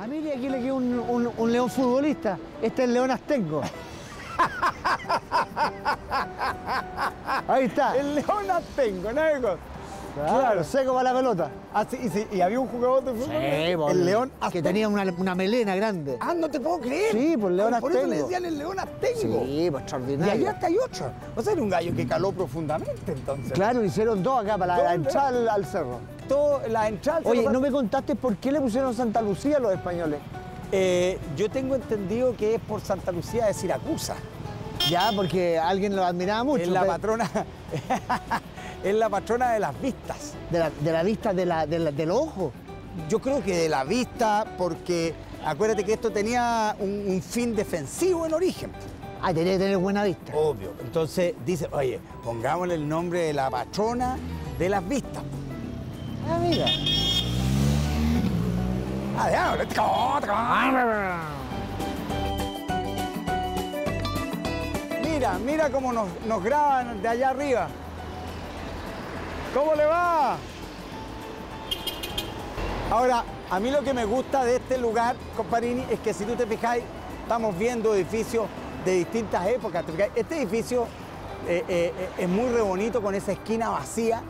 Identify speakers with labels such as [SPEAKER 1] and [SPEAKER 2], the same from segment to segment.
[SPEAKER 1] A mí aquí le queda un, un- un león futbolista. Este es el león astengo. Ahí está.
[SPEAKER 2] El león tengo, ¿no?
[SPEAKER 1] Claro, seco para la pelota.
[SPEAKER 2] Ah, sí, y, sí, y había un jugador de fútbol. el león
[SPEAKER 1] Que tenía una, una melena grande.
[SPEAKER 2] Ah, no te puedo creer.
[SPEAKER 1] Sí, pues, león
[SPEAKER 2] Por eso le decían el león astengo.
[SPEAKER 1] Sí, pues
[SPEAKER 2] Y
[SPEAKER 1] extraordinario.
[SPEAKER 2] allá hasta hay otro. O sea, era un gallo que caló profundamente entonces.
[SPEAKER 1] Claro, hicieron dos acá para la, entrada al, al cerro.
[SPEAKER 2] Todo, la entrada.
[SPEAKER 1] Oye, ¿no me contaste por qué le pusieron Santa Lucía a los españoles?
[SPEAKER 2] Eh, yo tengo entendido que es por Santa Lucía de Siracusa.
[SPEAKER 1] Ya, porque alguien lo admiraba mucho.
[SPEAKER 2] es la patrona. es la patrona de las vistas.
[SPEAKER 1] de, la, de la vista de la, de la- del ojo.
[SPEAKER 2] Yo creo que de la vista, porque acuérdate que esto tenía un, un fin defensivo en origen.
[SPEAKER 1] Ah, tenía que tener buena vista.
[SPEAKER 2] Obvio. Entonces dice, oye, pongámosle el nombre de la patrona de las vistas.
[SPEAKER 1] Ah, mira.
[SPEAKER 2] Ah, ya. Mira, mira cómo nos, nos graban de allá arriba. ¿Cómo le va? Ahora, a mí lo que me gusta de este lugar, comparini, es que si tú te fijáis, estamos viendo edificios de distintas épocas. Este edificio eh, eh, eh, es muy re bonito con esa esquina vacía,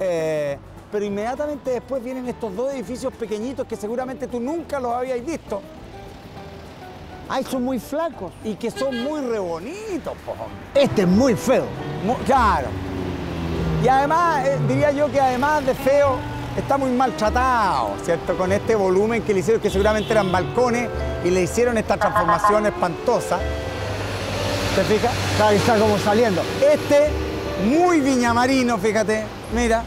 [SPEAKER 2] eh, pero inmediatamente después vienen estos dos edificios pequeñitos que seguramente tú nunca los habías visto
[SPEAKER 1] Ay, son muy flacos.
[SPEAKER 2] y que son muy re bonitos, po.
[SPEAKER 1] Este es muy feo.
[SPEAKER 2] Mu- Claro. Y además, eh, diría yo que además de feo, está muy maltratado, ¿cierto? Con este volumen que le hicieron, que seguramente eran balcones, y le hicieron esta transformación espantosa. ¿Te fijas?
[SPEAKER 1] Claro, está como saliendo.
[SPEAKER 2] Este, muy viñamarino, fíjate. Mira.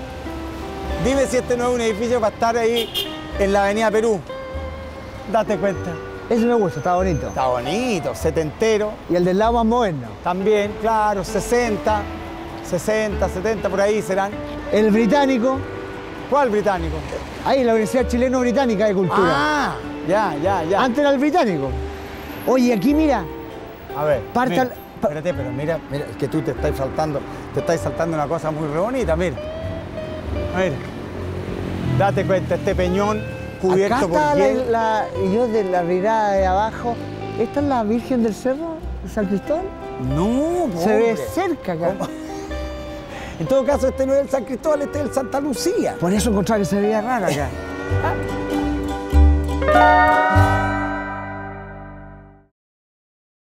[SPEAKER 2] Dime si este no es un edificio para estar ahí en la Avenida Perú. Date cuenta.
[SPEAKER 1] Ese me gusta, está bonito.
[SPEAKER 2] Está bonito, setentero.
[SPEAKER 1] Y el del lado más moderno.
[SPEAKER 2] También, claro, 60, 60, 70, por ahí serán.
[SPEAKER 1] El británico.
[SPEAKER 2] ¿Cuál británico?
[SPEAKER 1] Ahí, la Universidad Chileno-Británica de Cultura.
[SPEAKER 2] Ah, ya, ya, ya.
[SPEAKER 1] Antes era el británico. Oye, aquí mira.
[SPEAKER 2] A ver, mira, espérate, pero mira, mira, es que tú te estás saltando, te estás saltando una cosa muy re bonita, mira. Mira. Date cuenta, este peñón cubierto
[SPEAKER 1] Acá
[SPEAKER 2] por
[SPEAKER 1] está
[SPEAKER 2] hielo.
[SPEAKER 1] la- yo de la mirada de abajo. ¿Esta es la Virgen del Cerro de San Cristóbal?
[SPEAKER 2] No,
[SPEAKER 1] Se ve cerca acá.
[SPEAKER 2] En todo caso, este no es el San Cristóbal, este es el Santa Lucía.
[SPEAKER 1] Por eso encontraba que se veía raro acá.